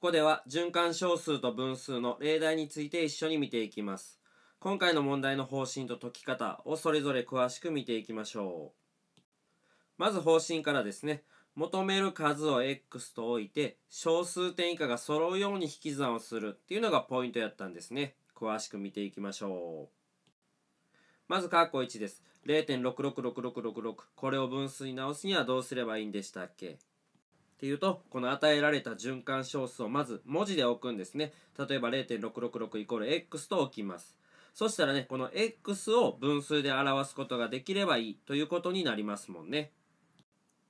ここでは循環小数と分数の例題について一緒に見ていきます。今回の問題の方針と解き方をそれぞれ詳しく見ていきましょう。まず方針からですね。求める数を x と置いて小数点以下が揃うように引き算をするっていうのがポイントやったんですね。詳しく見ていきましょう。まず括弧1です。0.666666これを分数に直すにはどうすればいいんでしたっけ？っていうとこの与えられた循環小数をまず文字で置くんですね。例えば0.666イコール x と置きます。そしたらねこの x を分数で表すことができればいいということになりますもんね。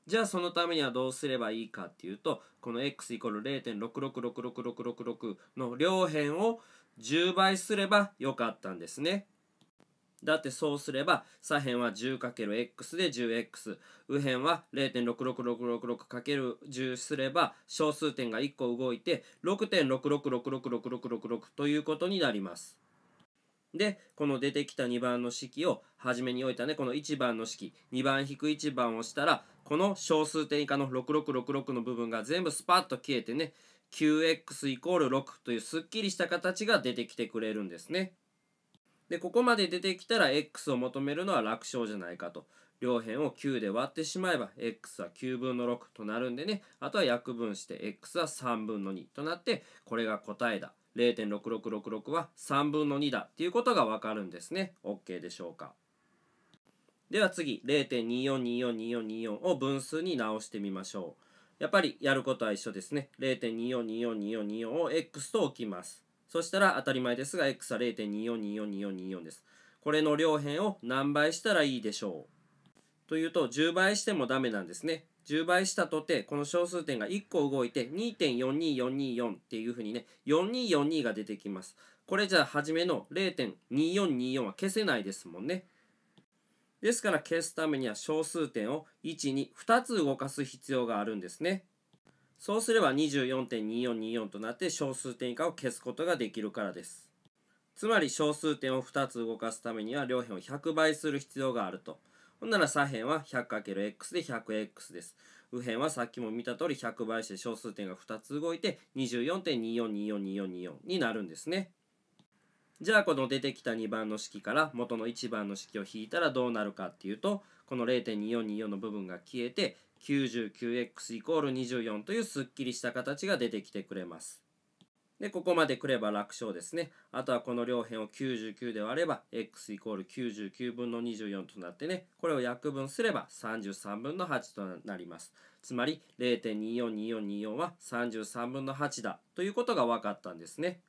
じゃあそのためにはどうすればいいかっていうとこの x イコール0.6666666の両辺を10倍すればよかったんですね。だってそうすれば左辺は 10×x で 10x 右辺は 0.66666×10 すれば小数点が1個動いて6.6666666ということになりますでこの出てきた2番の式を初めに置いたねこの1番の式2番引く1番をしたらこの小数点以下の6666の部分が全部スパッと消えてね 9x イコール6というすっきりした形が出てきてくれるんですね。でここまで出てきたら x を求めるのは楽勝じゃないかと。両辺を9で割ってしまえば x は9分の6となるんでね。あとは約分して x は3分の2となってこれが答えだ。0.6666は3分の2だっていうことがわかるんですね。OK でしょうか。では次0.24242424を分数に直してみましょう。やっぱりやることは一緒ですね。0.242424を x と置きます。そしたら当たり前ですが x は0.24242424です。これの両辺を何倍したらいいでしょう？というと10倍してもダメなんですね。10倍したとてこの小数点が1個動いて2.42424っていうふうにね4242が出てきます。これじゃあ初めの0.2424は消せないですもんね。ですから消すためには小数点を1に2つ動かす必要があるんですね。そうすれば24.2424となって小数点以下を消すことができるからです。つまり小数点を2つ動かすためには両辺を100倍する必要があると。ほんなら左辺は 100×x で 100x です。右辺はさっきも見た通り100倍して小数点が2つ動いて24.24242424になるんですね。じゃあこの出てきた2番の式から元の1番の式を引いたらどうなるかっていうとこの0.2424の部分が消えて 99x イコール24というすっきりした形が出てきてくれます。で、ここまでくれば楽勝ですね。あとはこの両辺を99で割れば、x イコール99分の24となってね、これを約分すれば33分の8となります。つまり0.242424は33分の8だということが分かったんですね。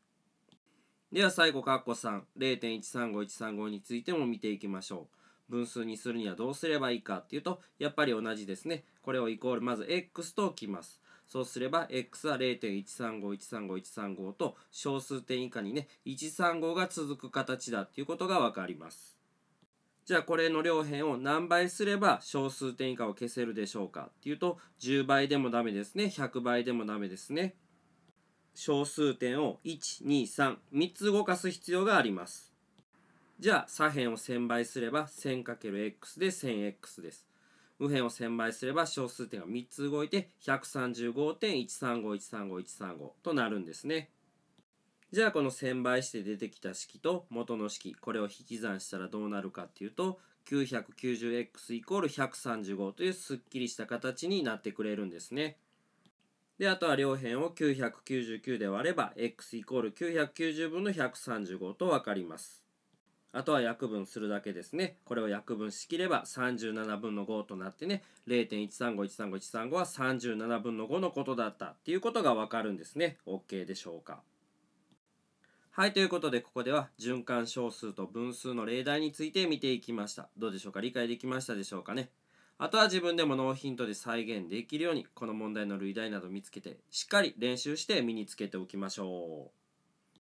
では最後、括弧3、0.135135についても見ていきましょう。分数にするにはどうすればいいかっていうとやっぱり同じですね。これをイコールまず x と置きます。そうすれば x は0.135135.135と小数点以下にね135が続く形だっていうことが分かります。じゃあこれの両辺を何倍すれば小数点以下を消せるでしょうかっていうと10倍でもダメですね。100倍でもダメですね。小数点を123 3つ動かす必要があります。じゃあ左辺を1000倍すれば 1000×x で 1000x です。右辺を1000倍すれば小数点が3つ動いて135.135135.135となるんですね。じゃあこの1000倍して出てきた式と元の式これを引き算したらどうなるかっていうと 990x イコール135というすっきりした形になってくれるんですね。で、あとは両辺を999で割れば x イコール990分の135と分かります。あとは約分するだけですね。これを約分しきれば37分の5となってね、0.135135.135は37分の5のことだったっていうことがわかるんですね。OK でしょうか。はい、ということでここでは循環小数と分数の例題について見ていきました。どうでしょうか？理解できましたでしょうかね？あとは自分でもノーヒントで再現できるようにこの問題の類題など見つけてしっかり練習して身につけておきましょう。